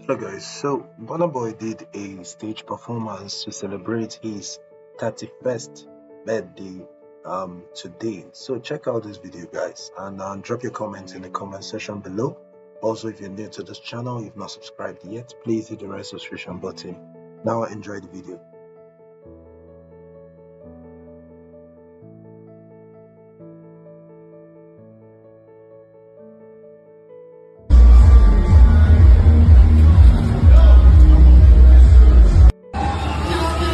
Hello guys, so Burna Boy did a stage performance to celebrate his 31st birthday um today. So check out this video guys and uh, drop your comments in the comment section below. Also if you're new to this channel, you've not subscribed yet, please hit the red subscription button. Now enjoy the video.